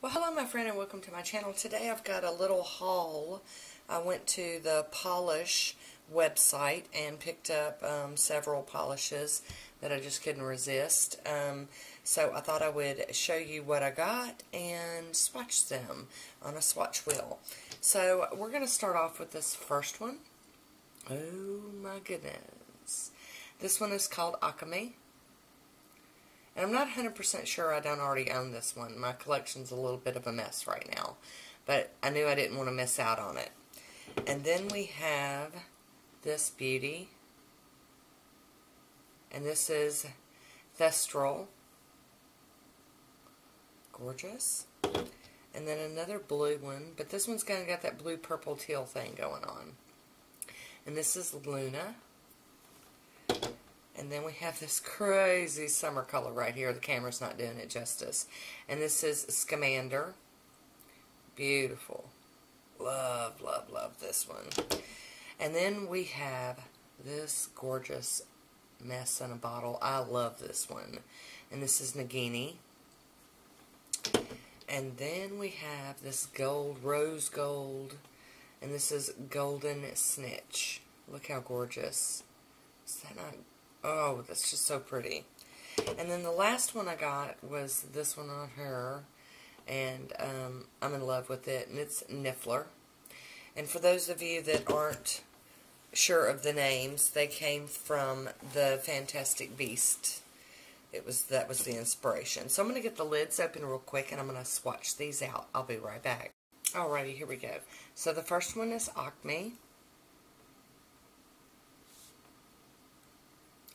Well, hello my friend and welcome to my channel. Today I've got a little haul. I went to the Pahlish website and picked up um, several polishes that I just couldn't resist. Um, so I thought I would show you what I got and swatch them on a swatch wheel. So we're going to start off with this first one. Oh my goodness. This one is called Akame. And I'm not 100% sure I don't already own this one. My collection's a little bit of a mess right now. But I knew I didn't want to miss out on it. And then we have this beauty. And this is Thestral. Gorgeous. And then another blue one. But this one's kind of got that blue purple teal thing going on. And this is Luna. And then we have this crazy summer color right here. The camera's not doing it justice. And this is Scamander. Beautiful. Love, love, love this one. And then we have this gorgeous mess in a bottle. I love this one. And this is Nagini. And then we have this gold, rose gold. And this is Golden Snitch. Look how gorgeous. Is that not Oh, that's just so pretty. And then the last one I got was this one on her. And um, I'm in love with it. And it's Niffler. And for those of you that aren't sure of the names, they came from the Fantastic Beast. It was That was the inspiration. So I'm going to get the lids open real quick and I'm going to swatch these out. I'll be right back. Alrighty, here we go. So the first one is Acme.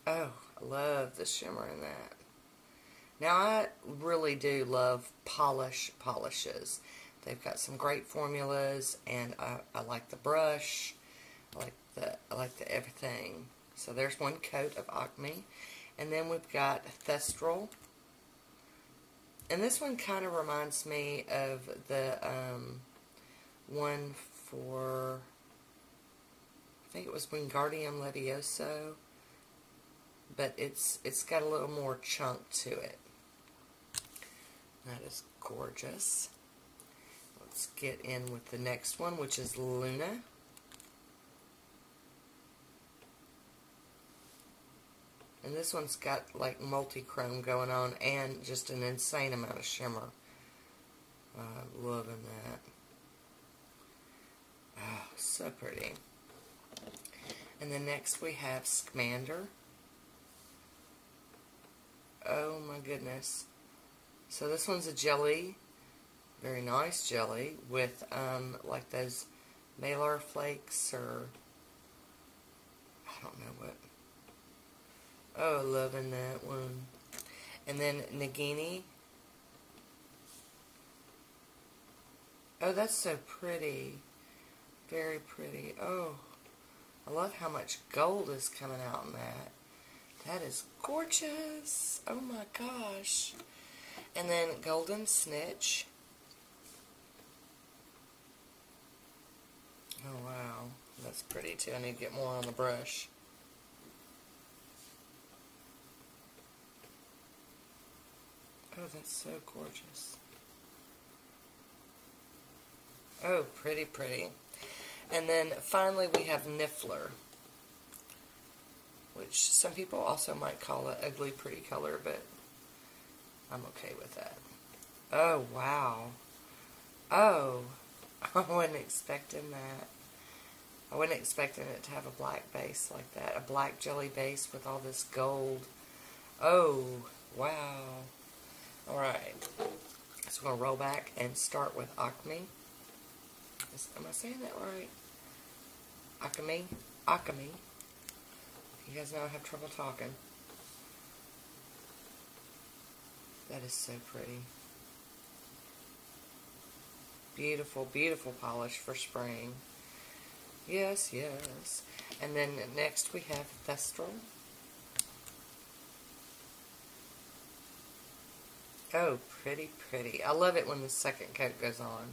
Oh, I love the shimmer in that. Now, I really do love Pahlish polishes. They've got some great formulas, and I, I like the brush. I like the I like the everything. So there's one coat of Acme, and then we've got Thestral. And this one kind of reminds me of the um, one for I think it was Wingardium Leviosa but it's it's got a little more chunk to it. That is gorgeous. Let's get in with the next one, which is Luna. And this one's got like multi-chrome going on and just an insane amount of shimmer. Uh, loving that. Oh, so pretty. And then next we have Scamander. Oh my goodness. So this one's a jelly, very nice jelly, with um, like those Mylar flakes or I don't know what. Oh, loving that one. And then Nagini. Oh, that's so pretty. Very pretty. Oh, I love how much gold is coming out in that. That is gorgeous. Oh my gosh. And then Golden Snitch. Oh wow. That's pretty too. I need to get more on the brush. Oh, that's so gorgeous. Oh, pretty, pretty. And then finally we have Niffler which some people also might call it ugly pretty color, but I'm okay with that. Oh, wow. Oh, I wasn't expecting that. I wasn't expecting it to have a black base like that. A black jelly base with all this gold. Oh, wow. Alright. So I'm going to roll back and start with Acme. Am I saying that right? Acme? Acme. You guys know I have trouble talking. That is so pretty. Beautiful, beautiful polish for spring. Yes, yes. And then next we have Thestral. Oh, pretty, pretty. I love it when the second coat goes on.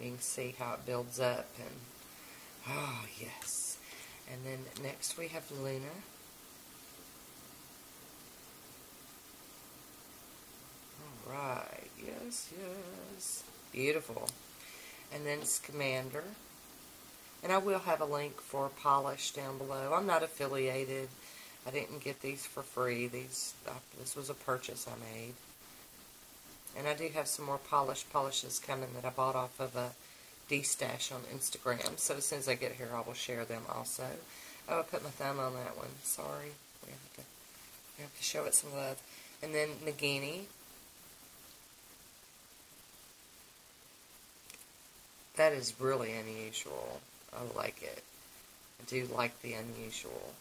You can see how it builds up. and Oh, yes. And then next we have Luna. Alright, yes, yes. Beautiful. And then Scamander. And I will have a link for Pahlish down below. I'm not affiliated. I didn't get these for free. These uh, This was a purchase I made. And I do have some more Pahlish polishes coming that I bought off of a D-Stash on Instagram. So as soon as I get here, I will share them also. Oh, I put my thumb on that one. Sorry. We have to, we have to show it some love. And then Nagini. That is really unusual. I like it. I do like the unusual.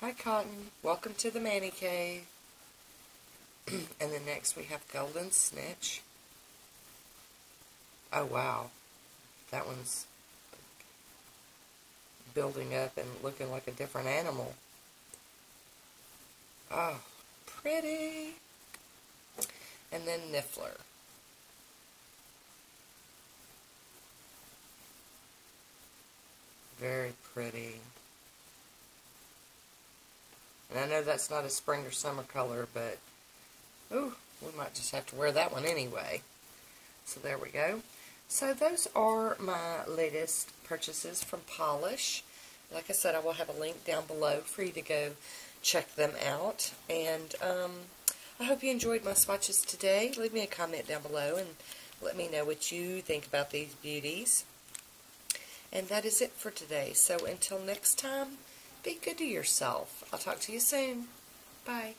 Hi, Cotton. Welcome to the Manny Cave. and then next we have Golden Snitch. Oh, wow. That one's building up and looking like a different animal. Oh, pretty. And then Niffler. Very pretty. And I know that's not a spring or summer color, but, ooh, we might just have to wear that one anyway. So there we go. So those are my latest purchases from Pahlish. Like I said, I will have a link down below for you to go check them out. And um, I hope you enjoyed my swatches today. Leave me a comment down below and let me know what you think about these beauties. And that is it for today. So until next time, be good to yourself. I'll talk to you soon. Bye.